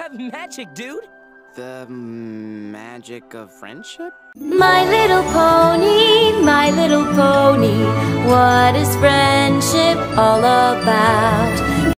have magic, dude. The magic of friendship? My little pony, my little pony, what is friendship all about?